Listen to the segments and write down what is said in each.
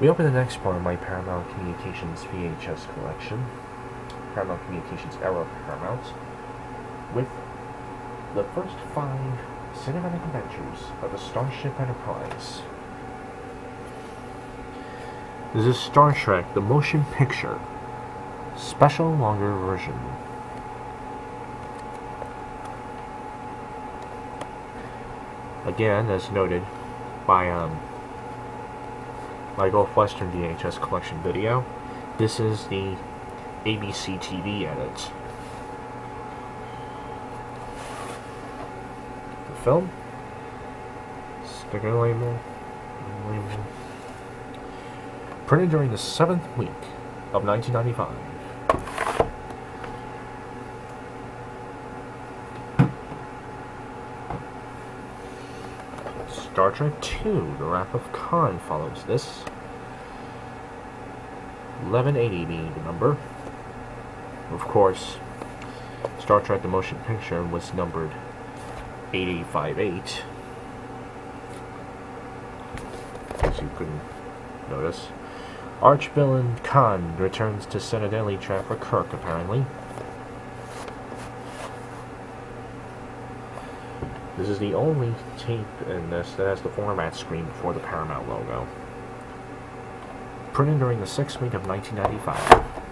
We open the next part of my Paramount Communications VHS collection, Paramount Communications era Paramount, with the first five cinematic adventures of the Starship Enterprise. This is Star Trek The Motion Picture, special longer version. Again, as noted by um, my Gulf Western VHS collection video, this is the ABC TV edit. The film, sticker label, label, printed during the seventh week of 1995. Star Trek II, The Wrath of Khan follows this. 1180 being the number. Of course, Star Trek The Motion Picture was numbered 8858. As you couldn't notice. Archvillain Khan returns to Citadel trap for Kirk, apparently. This is the only tape in this that has the format screen before the Paramount logo. Printed during the sixth week of 1995.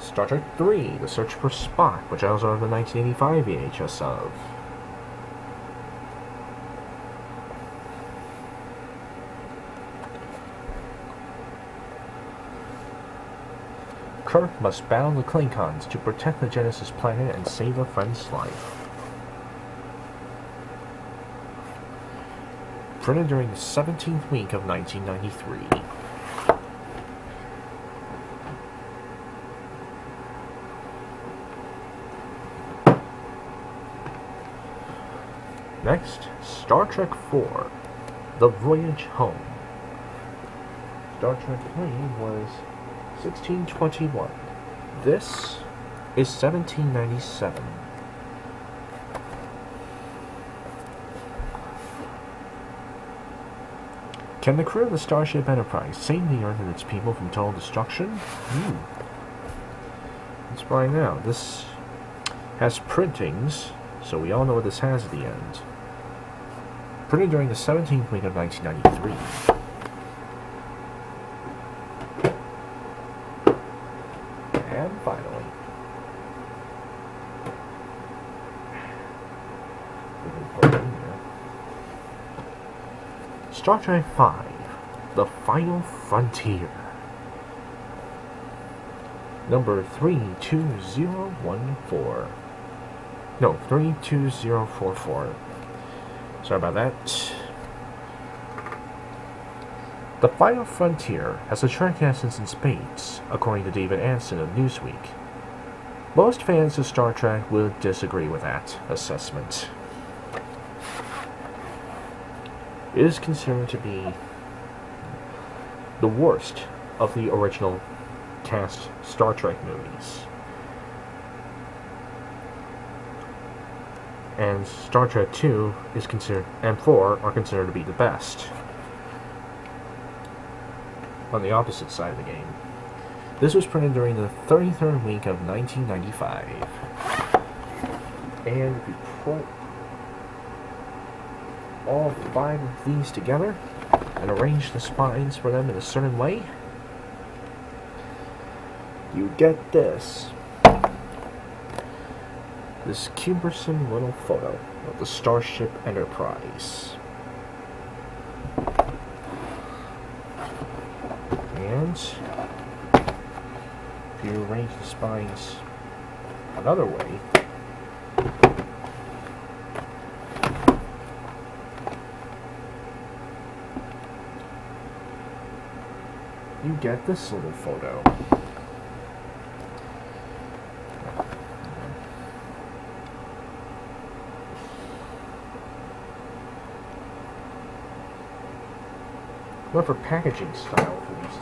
Star Trek 3, The Search for Spock, which I also have the 1985 VHS of. Kirk must battle the Klingons to protect the Genesis planet and save a friend's life. Printed during the 17th week of 1993. Next, Star Trek IV The Voyage Home. Star Trek 3 was 1621. This is 1797. Can the crew of the Starship Enterprise save the Earth and its people from total destruction? Hmm. Let's find out. This has printings, so we all know what this has at the end. Printed during the 17th week of 1993. And finally, we can put it in here. Star Trek V The Final Frontier. Number 32014. No, 32044. Sorry about that. The Final Frontier has a Trek essence in spades, according to David Ansen of Newsweek. Most fans of Star Trek will disagree with that assessment. It is considered to be the worst of the original cast Star Trek movies. And Star Trek 2 is considered and 4 are considered to be the best on the opposite side of the game. This was printed during the 33rd week of 1995. And if you put all five of these together and arrange the spines for them in a certain way, you get this. This cumbersome little photo of the Starship Enterprise. And if you arrange the spines another way, you get this little photo. What for packaging style for these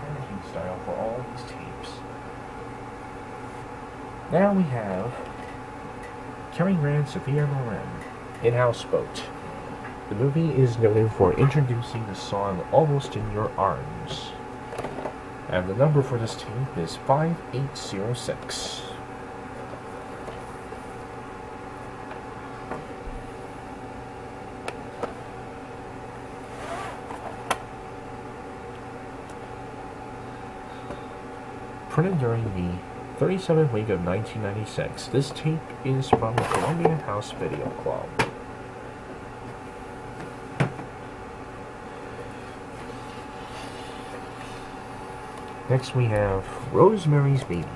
packaging style for all these tapes. Now we have Cary Grant, Sophia Loren in Houseboat. The movie is noted for introducing the song Almost in Your Arms. And the number for this tape is 5806. Printed during the 37th week of 1996, this tape is from the Columbia House Video Club. Next we have Rosemary's Baby.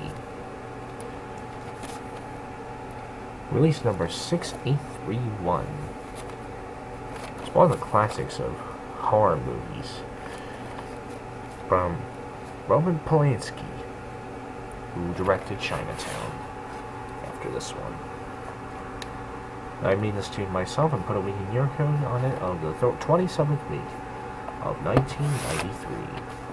Release number 6831. It's one of the classics of horror movies. From Roman Polanski, who directed Chinatown after this one. I made this tune myself and put a week in year code on it of the 27th week of 1993.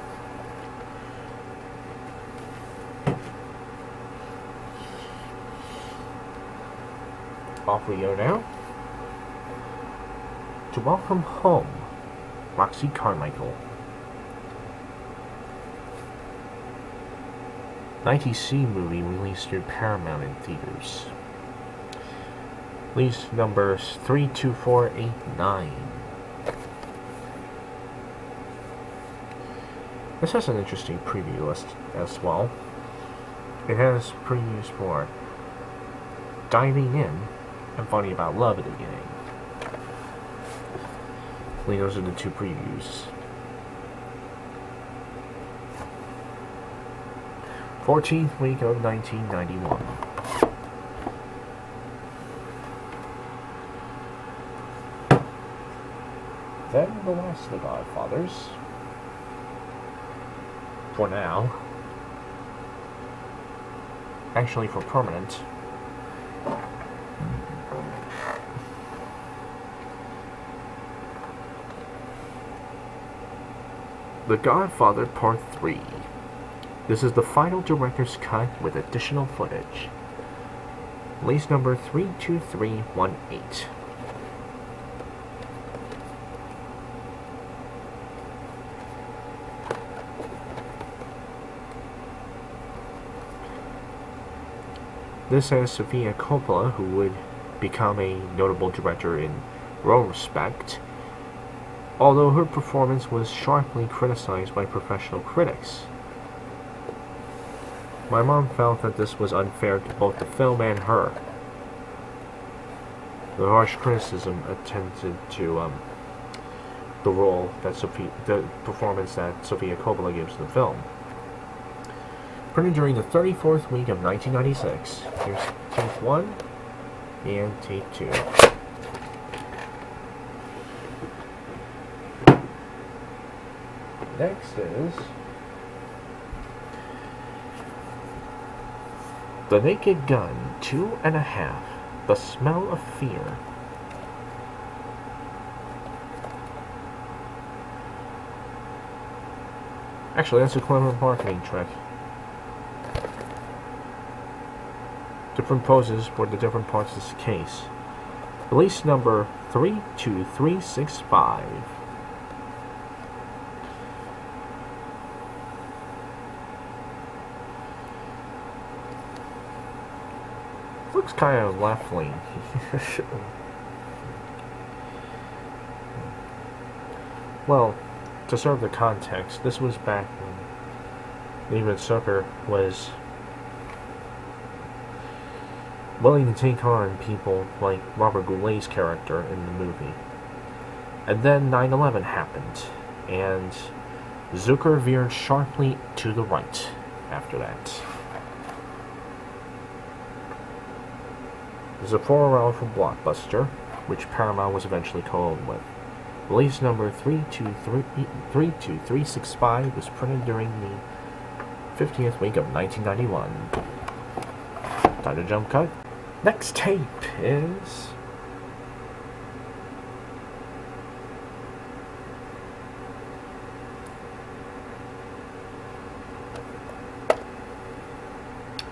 off we go now. To welcome home, Roxy Carmichael. 90C movie released through Paramount in theaters. Release number 32489. This has an interesting preview list as well. It has previews for Diving In, and Funny About Love at the beginning. Those are the two previews. 14th week of 1991. Then the last of the Godfathers. For now. Actually, for permanent. The Godfather Part 3. This is the final director's cut with additional footage. Release number 32318. This has Sofia Coppola, who would become a notable director in Respect although her performance was sharply criticized by professional critics. My mom felt that this was unfair to both the film and her. The harsh criticism attended to um, the role that Sophie, the performance that Sofia Coppola gives the film. Printed during the 34th week of 1996. Here's tape 1 and tape 2. next is The Naked Gun, two and a half. The Smell of Fear. Actually, that's a clever marketing trick. Different poses for the different parts of this case. Release number 32365. Looks kind of left leaning. well, to serve the context, this was back when David Zucker was willing to take on people like Robert Goulet's character in the movie. And then 9 11 happened, and Zucker veered sharply to the right after that. Is a 4 alpha blockbuster, which Paramount was eventually co-owned with. Release number 32365 was printed during the 50th week of 1991. Time to jump cut. Next tape is...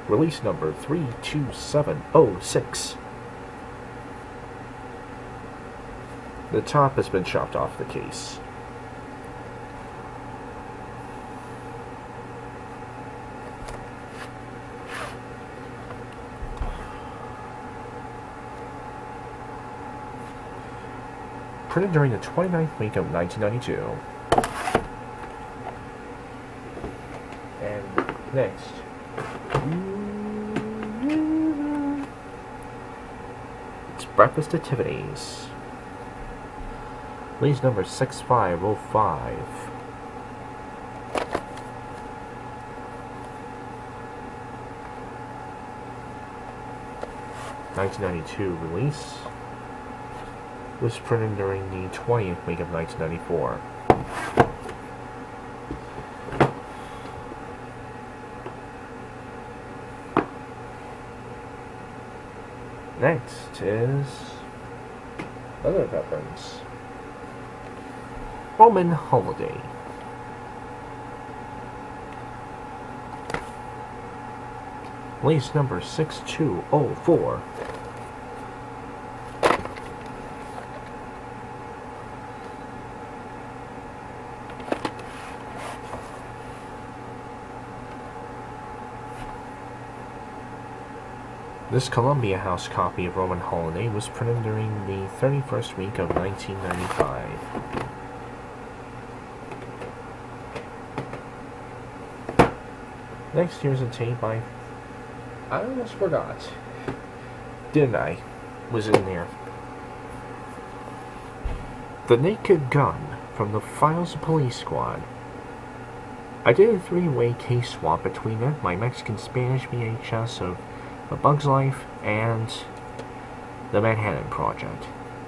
Release number 32706. The top has been chopped off the case. Printed during the 29th week of 1992. And next. It's Breakfast at Tiffany's. Please number 6505. Nineteen ninety two release was printed during the twentieth week of nineteen ninety four. Next is Audrey Hepburn's. Roman holiday. Lease number 6204. This Columbia House copy of Roman Holiday was printed during the 31st week of 1995. Next year's a tape I I almost forgot. Didn't I? Was in there. The Naked Gun from the Files of Police Squad. I did a three-way case swap between it, my Mexican-Spanish VHS of A Bug's Life and the Manhattan Project.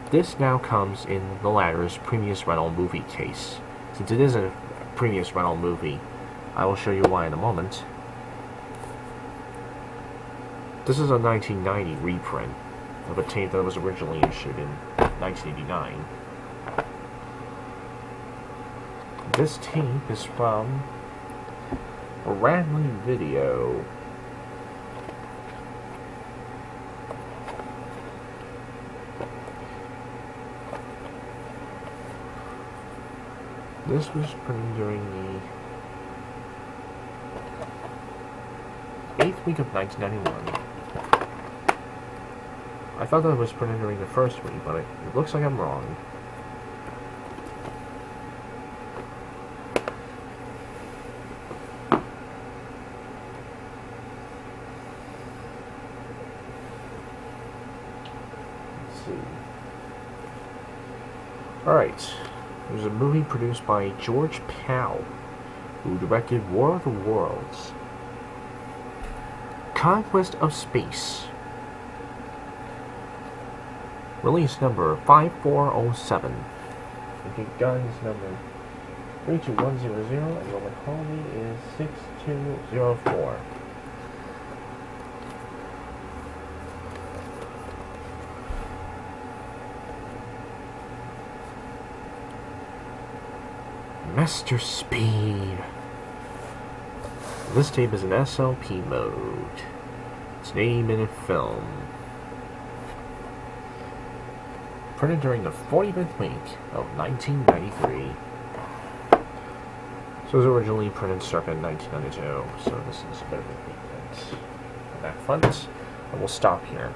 This now comes in the latter's previous rental movie case. Since it is a previous rental movie, I will show you why in a moment. This is a 1990 reprint of a tape that was originally issued in 1989. This tape is from Radley video. This was printed during the 8th week of 1991. I thought that was during the first week, but it, it looks like I'm wrong. Alright. There's a movie produced by George Pal, who directed War of the Worlds. Conquest of Space. Release number 5407. Okay, guns number 32100 and Roman Colony is 6204. Master Speed. This tape is in SLP mode. Its name in a film. Printed during the 45th week of 1993. So it was originally printed circa 1992, so this is a bit of a on that front. And we'll stop here.